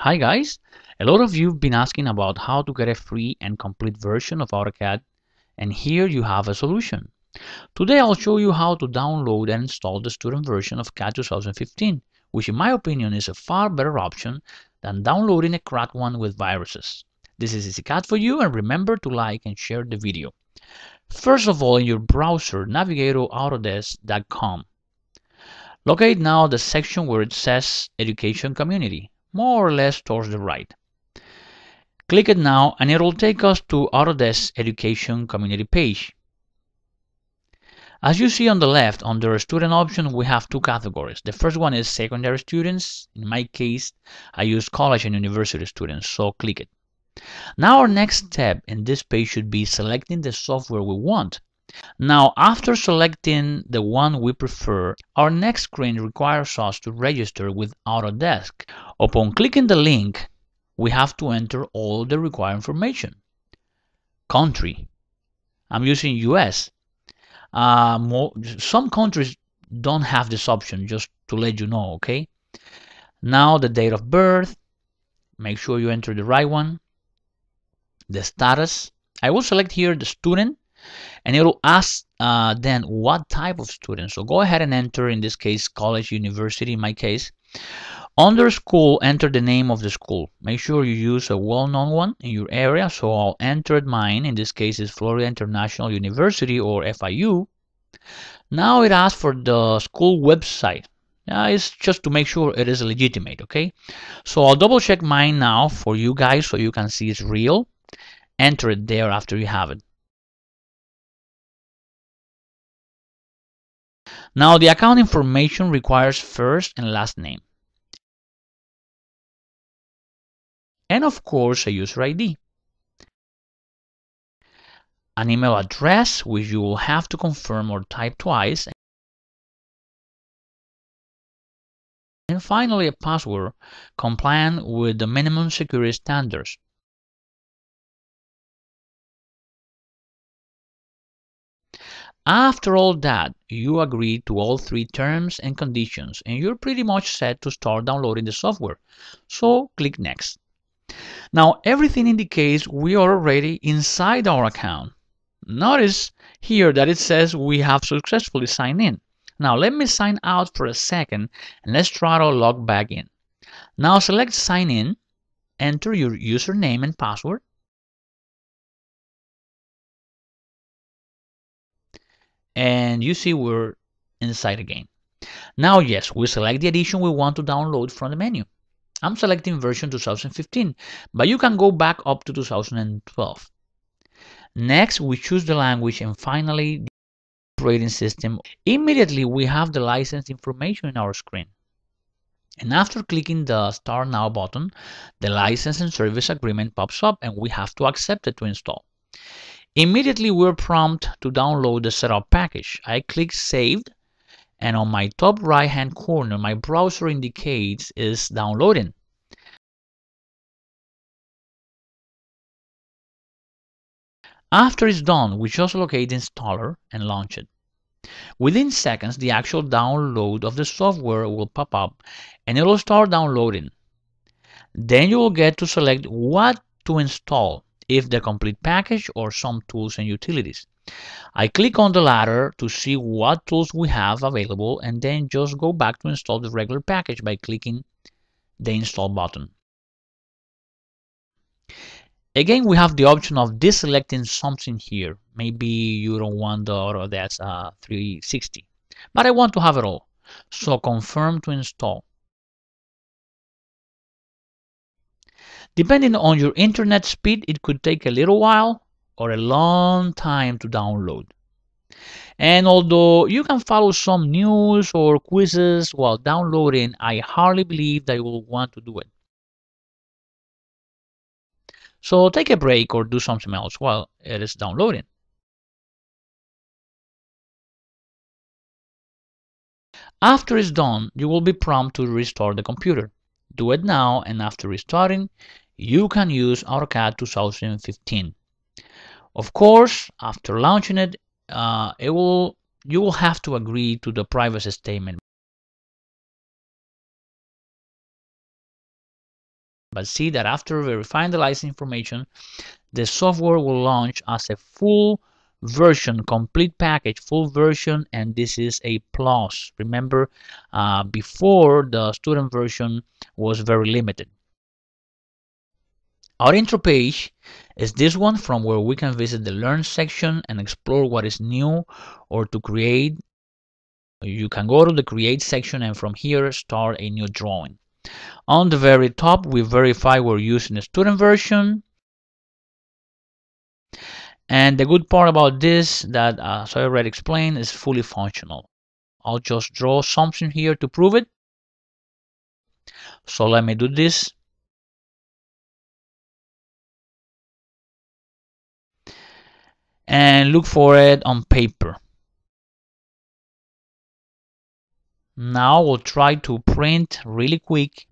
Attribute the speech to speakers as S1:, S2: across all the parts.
S1: Hi guys! A lot of you have been asking about how to get a free and complete version of AutoCAD and here you have a solution. Today I'll show you how to download and install the student version of CAD 2015 which in my opinion is a far better option than downloading a cracked one with viruses. This is EasyCAD for you and remember to like and share the video. First of all in your browser navigate to autodesk.com. Locate now the section where it says Education Community more or less towards the right. Click it now and it will take us to Autodesk Education Community page. As you see on the left, under student option, we have two categories. The first one is secondary students. In my case, I use college and university students, so click it. Now our next step in this page should be selecting the software we want. Now, after selecting the one we prefer, our next screen requires us to register with Autodesk. Upon clicking the link, we have to enter all the required information. Country. I'm using US. Uh, more, some countries don't have this option, just to let you know, okay? Now the date of birth. Make sure you enter the right one. The status. I will select here the student and it will ask uh, then what type of student. So go ahead and enter, in this case, college, university, in my case. Under school, enter the name of the school. Make sure you use a well-known one in your area. So I'll enter mine. In this case, is Florida International University or FIU. Now it asks for the school website. Uh, it's just to make sure it is legitimate, okay? So I'll double check mine now for you guys so you can see it's real. Enter it there after you have it. Now the account information requires first and last name. And of course a user ID. An email address which you will have to confirm or type twice. And finally a password compliant with the minimum security standards. After all that, you agree to all three terms and conditions and you're pretty much set to start downloading the software. So click Next. Now everything indicates we are already inside our account. Notice here that it says we have successfully signed in. Now let me sign out for a second and let's try to log back in. Now select Sign In, enter your username and password, and you see we're inside again. Now, yes, we select the edition we want to download from the menu. I'm selecting version 2015, but you can go back up to 2012. Next, we choose the language and finally the operating system. Immediately, we have the license information in our screen. And after clicking the Start Now button, the license and service agreement pops up and we have to accept it to install. Immediately we're prompted to download the setup package. I click saved and on my top right hand corner my browser indicates is downloading. After it's done, we just locate the installer and launch it. Within seconds, the actual download of the software will pop up and it will start downloading. Then you will get to select what to install if the complete package or some tools and utilities. I click on the latter to see what tools we have available and then just go back to install the regular package by clicking the install button. Again, we have the option of deselecting something here. Maybe you don't want the Autodesk uh, 360, but I want to have it all. So confirm to install. Depending on your internet speed, it could take a little while or a long time to download. And although you can follow some news or quizzes while downloading, I hardly believe that you will want to do it. So take a break or do something else while it is downloading. After it's done, you will be prompted to restart the computer. Do it now and after restarting, you can use AutoCAD 2015. Of course, after launching it, uh, it will you will have to agree to the privacy statement. But see that after verifying the license information, the software will launch as a full version, complete package, full version, and this is a plus. Remember, uh, before the student version was very limited. Our intro page is this one from where we can visit the Learn section and explore what is new or to create. You can go to the Create section and from here start a new drawing. On the very top, we verify we're using the student version. And the good part about this that, I already explained, is fully functional. I'll just draw something here to prove it. So let me do this. And look for it on paper. Now we'll try to print really quick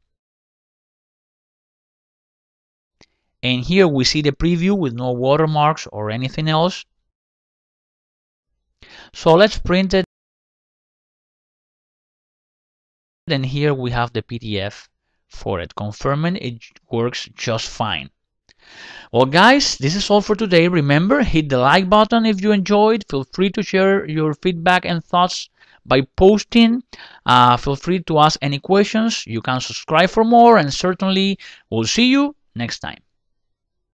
S1: And here we see the preview with no watermarks or anything else. So let's print it. Then here we have the PDF for it, confirming it works just fine. Well, guys, this is all for today. Remember, hit the like button if you enjoyed. Feel free to share your feedback and thoughts by posting. Uh, feel free to ask any questions. You can subscribe for more, and certainly we'll see you next time.